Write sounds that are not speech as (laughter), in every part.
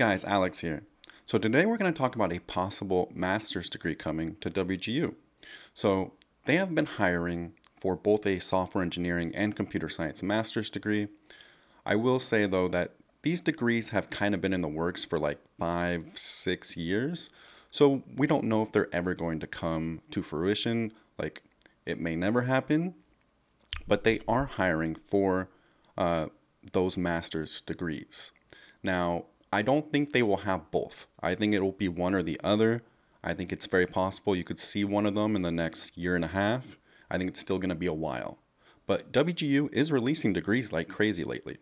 guys, Alex here. So today we're going to talk about a possible master's degree coming to WGU. So they have been hiring for both a software engineering and computer science master's degree. I will say though that these degrees have kind of been in the works for like five, six years. So we don't know if they're ever going to come to fruition. Like it may never happen, but they are hiring for uh, those master's degrees. Now, I don't think they will have both. I think it will be one or the other. I think it's very possible you could see one of them in the next year and a half. I think it's still going to be a while. But WGU is releasing degrees like crazy lately.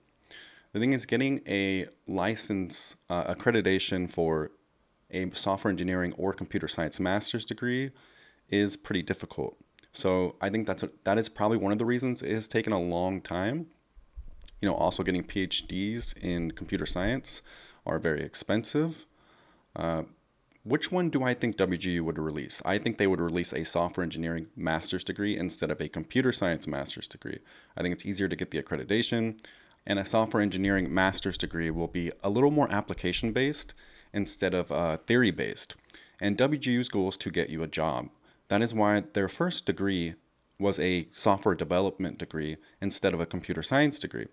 The thing is, getting a license uh, accreditation for a software engineering or computer science master's degree is pretty difficult. So I think that's a, that is probably one of the reasons it has taken a long time. You know, also getting PhDs in computer science are very expensive. Uh, which one do I think WGU would release? I think they would release a software engineering master's degree instead of a computer science master's degree. I think it's easier to get the accreditation, and a software engineering master's degree will be a little more application based instead of uh, theory based. And WGU's goal is to get you a job. That is why their first degree was a software development degree instead of a computer science degree.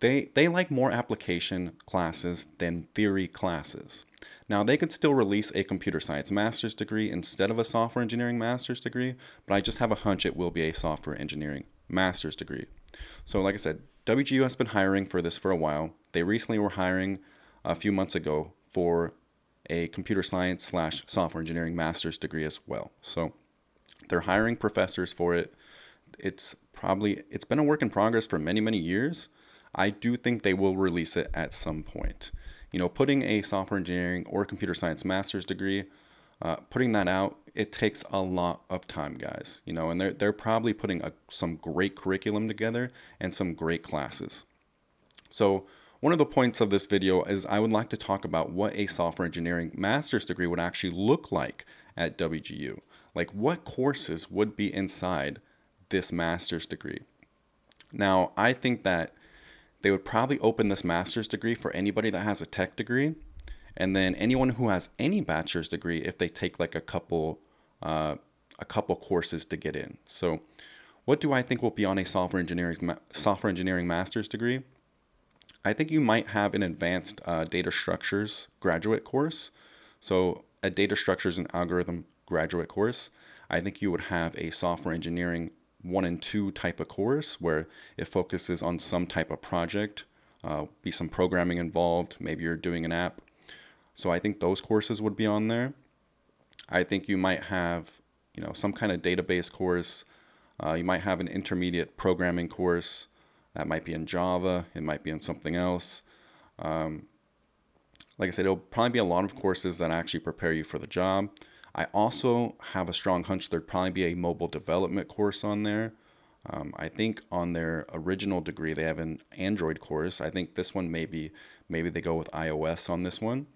They, they like more application classes than theory classes. Now, they could still release a computer science master's degree instead of a software engineering master's degree, but I just have a hunch it will be a software engineering master's degree. So, like I said, WGU has been hiring for this for a while. They recently were hiring a few months ago for a computer science slash software engineering master's degree as well. So, they're hiring professors for it. It's probably it's been a work in progress for many many years I do think they will release it at some point. You know, putting a software engineering or computer science master's degree, uh, putting that out, it takes a lot of time, guys. You know, and they're they're probably putting a, some great curriculum together and some great classes. So one of the points of this video is I would like to talk about what a software engineering master's degree would actually look like at WGU. Like what courses would be inside this master's degree. Now, I think that they would probably open this master's degree for anybody that has a tech degree. And then anyone who has any bachelor's degree, if they take like a couple, uh, a couple courses to get in. So, what do I think will be on a software engineering software engineering master's degree? I think you might have an advanced uh, data structures graduate course. So, a data structures and algorithm graduate course. I think you would have a software engineering one and two type of course where it focuses on some type of project, uh, be some programming involved. Maybe you're doing an app. So I think those courses would be on there. I think you might have, you know, some kind of database course. Uh, you might have an intermediate programming course that might be in Java. It might be in something else. Um, like I said, it'll probably be a lot of courses that actually prepare you for the job. I also have a strong hunch there'd probably be a mobile development course on there. Um, I think on their original degree they have an Android course. I think this one maybe maybe they go with iOS on this one.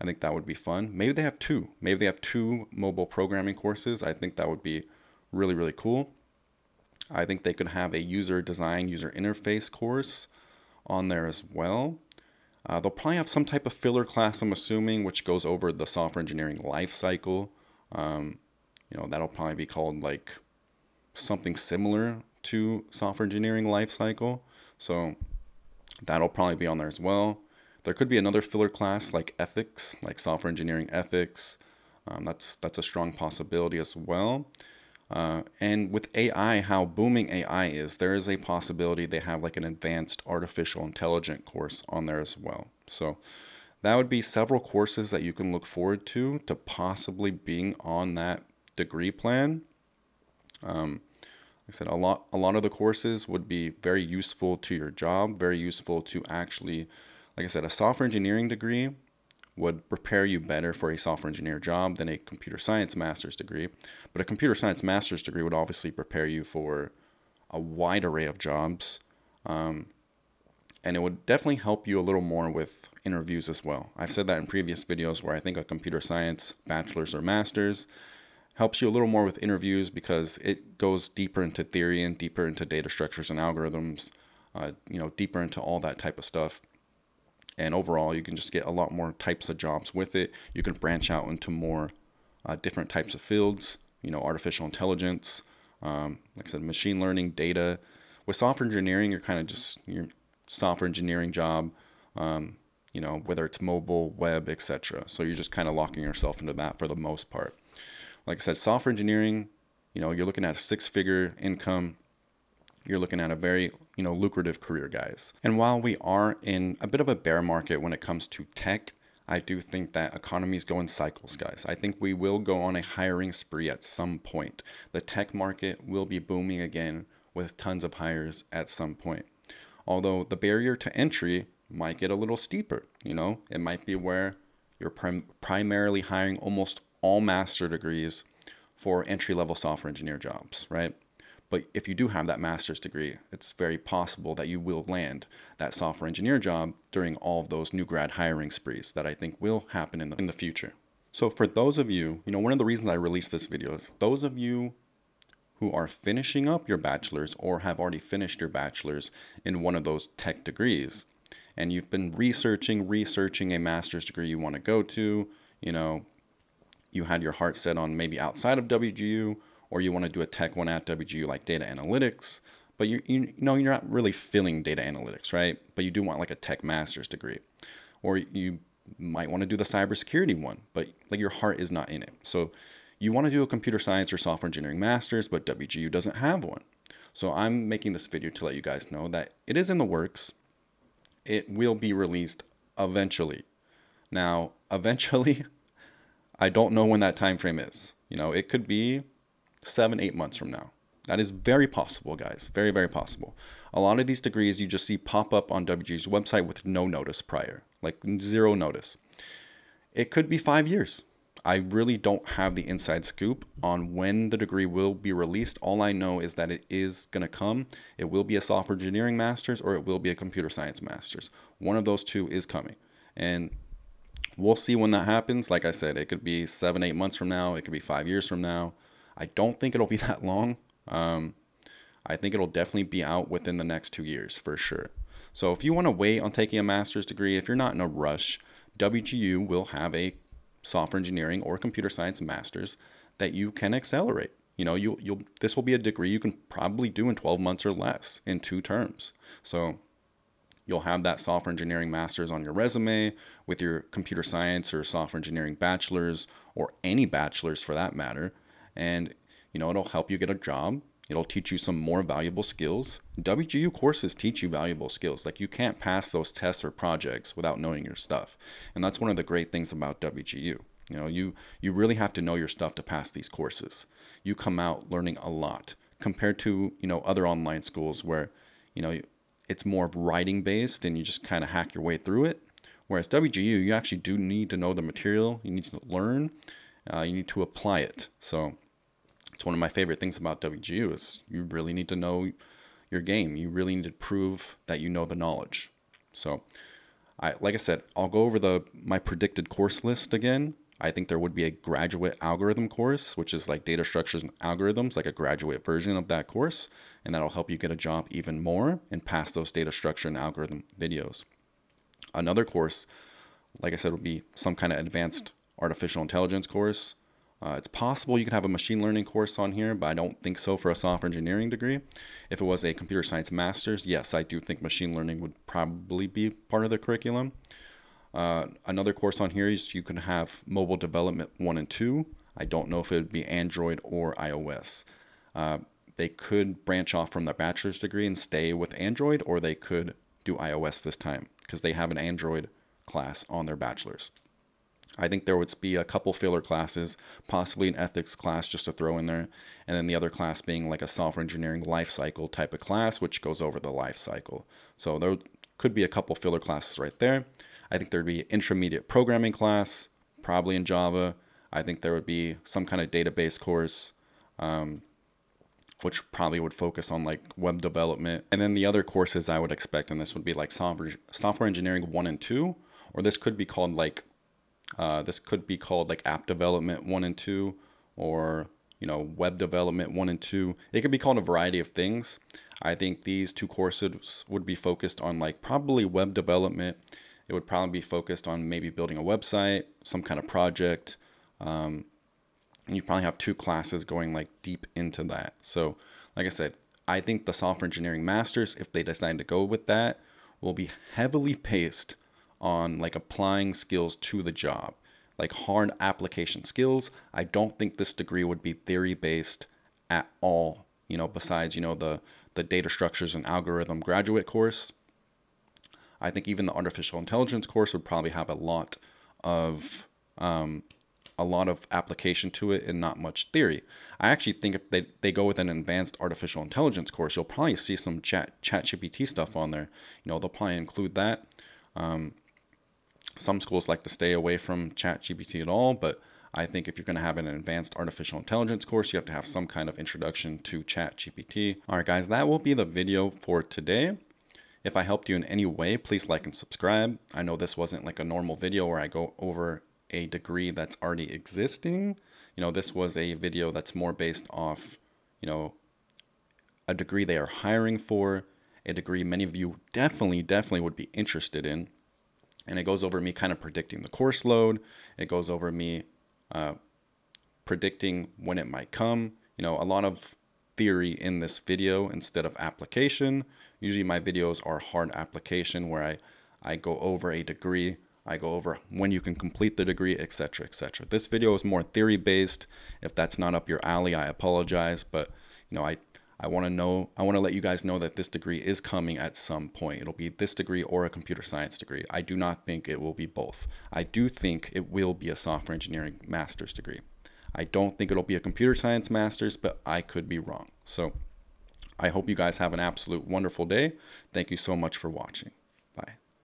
I think that would be fun. Maybe they have two. Maybe they have two mobile programming courses. I think that would be really really cool. I think they could have a user design, user interface course on there as well. Uh, they'll probably have some type of filler class, I'm assuming, which goes over the software engineering life cycle. Um, you know, that'll probably be called like something similar to software engineering lifecycle. So that'll probably be on there as well. There could be another filler class like ethics, like software engineering ethics. Um, that's that's a strong possibility as well. Uh, and with AI, how booming AI is, there is a possibility they have like an advanced artificial intelligence course on there as well. So that would be several courses that you can look forward to to possibly being on that degree plan. Um, like I said, a lot a lot of the courses would be very useful to your job, very useful to actually, like I said, a software engineering degree would prepare you better for a software engineer job than a computer science master's degree. But a computer science master's degree would obviously prepare you for a wide array of jobs. Um, and it would definitely help you a little more with interviews as well. I've said that in previous videos where I think a computer science bachelor's or master's helps you a little more with interviews because it goes deeper into theory and deeper into data structures and algorithms, uh, you know, deeper into all that type of stuff. and overall you can just get a lot more types of jobs with it you can branch out into more uh, different types of fields you know artificial intelligence um, like i said machine learning data with software engineering you're kind of just your software engineering job um, you know whether it's mobile web etc so you're just kind of locking yourself into that for the most part. Like i said software engineering you know you're looking at a six figure income. You're looking at a very you know lucrative career guys. And while we are in a bit of a bear market when it comes to tech i do think that economies go in cycles guys. I think we will go on a hiring spree at some point. The tech market will be booming again with tons of hires at some point although the barrier to entry might get a little steeper you know it might be where you're prim- primarily hiring almost all master degrees for entry level software engineer jobs right but if you do have that master's degree, it's very possible that you will land that software engineer job during all of those new grad hiring sprees that I think will happen in the, in the future. So for those of you, you know, one of the reasons I released this video is those of you who are finishing up your bachelor's or have already finished your bachelor's in one of those tech degrees, and you've been researching, researching a master's degree you want to go to, you know, you had your heart set on maybe outside of WGU or you want to do a tech one at WGU like data analytics, but you, you know you're not really filling data analytics, right? But you do want like a tech master's degree, or you might want to do the cybersecurity one, but like your heart is not in it. So you want to do a computer science or software engineering master's, but WGU doesn't have one. So I'm making this video to let you guys know that it is in the works. It will be released eventually. Now, eventually, (laughs) I don't know when that time frame is. You know, it could be seven, eight months from now. That is very possible, guys. Very, very possible. A lot of these degrees you just see pop up on WG's website with no notice prior, like zero notice. It could be five years. I really don't have the inside scoop on when the degree will be released. All I know is that it is going to come. It will be a software engineering master's or it will be a computer science master's. One of those two is coming. And we'll see when that happens. Like I said, it could be seven, eight months from now. It could be five years from now. I don't think it'll (laughs) be that long. Um, I think it'll definitely be out within the next two years for sure. So if you want to wait on taking a master's degree, if you're not in a rush, WGU will have a software engineering or computer science master's that you can accelerate. You know, you you'll this will be a degree you can probably do in 12 months or less in two terms. So you'll have that software engineering master's on your resume with your computer science or software engineering bachelor's or any bachelor's for that matter and you know it'll help you get a job it'll teach you some more valuable skills. Wgu courses teach you valuable skills. Like you can't pass those tests or projects without knowing your stuff. And that's one of the great things about wgu you know you you really have to know your stuff to pass these courses. You come out learning a lot compared to you know other online schools where you know it's more writing based and you just kind of hack your way through it. Whereas wgu you actually do need to know the material. You need to learn. Uh, you need to apply it. So it's one of my favorite things about WGU is you really need to know your game. You really need to prove that you know the knowledge. So, I like I said, I'll go over the my predicted course list again. I think there would be a graduate algorithm course, which is like data structures and algorithms, like a graduate version of that course, and that'll help you get a job even more and pass those data structure and algorithm videos. Another course, like I said, would be some kind of advanced artificial intelligence course. Uh, it's possible you could have a machine learning course on here, but I don't think so for a software engineering degree. If it was a computer science master's, yes, I do think machine learning would probably be part of the curriculum. Uh, another course on here is you can have mobile development 1 and 2. I don't know if it would be Android or iOS. Uh, they could branch off from their bachelor's degree and stay with Android, or they could do iOS this time because they have an Android class on their bachelor's. I think there would be a couple filler classes, possibly an ethics class just to throw in there, and then the other class being like a software engineering life cycle type of class, which goes over the life cycle. So there could be a couple filler classes right there. I think there'd be intermediate programming class, probably in Java. I think there would be some kind of database course, um, which probably would focus on like web development. And then the other courses I would expect, and this would be like software, software engineering one and two, or this could be called like uh, this could be called like app development one and two, or you know web development one and two. It could be called a variety of things. I think these two courses would be focused on like probably web development it would probably be focused on maybe building a website, some kind of project. Um, and you probably have two classes going like deep into that. So, like I said, I think the software engineering masters, if they decide to go with that, will be heavily paced on like applying skills to the job, like hard application skills. I don't think this degree would be theory based at all. You know, besides you know the the data structures and algorithm graduate course. I think even the artificial intelligence course would probably have a lot of um, a lot of application to it and not much theory. I actually think if they, they go with an advanced artificial intelligence course, you'll probably see some chat ChatGPT stuff on there. You know, they'll probably include that. Um, some schools like to stay away from ChatGPT at all, but I think if you're going to have an advanced artificial intelligence course, you have to have some kind of introduction to ChatGPT. All right, guys, that will be the video for today. If I helped you in any way, please like and subscribe. I know this wasn't like a normal video where I go over a degree that's already existing. You know, this was a video that's more based off, you know, a degree they are hiring for, a degree many of you definitely, definitely would be interested in. And it goes over me kind of predicting the course load. It goes over me uh, predicting when it might come. You know, a lot of theory in this video instead of application. Usually my videos are hard application where I, I go over a degree I go over when you can complete the degree, etc., etc. This video is more theory based. If that's not up your alley, I apologize, but you know, I I want to know, I want to let you guys know that this degree is coming at some point. It'll be this degree or a computer science degree. I do not think it will be both. I do think it will be a software engineering master's degree. I don't think it'll be a computer science master's, but I could be wrong. So I hope you guys have an absolute wonderful day. Thank you so much for watching.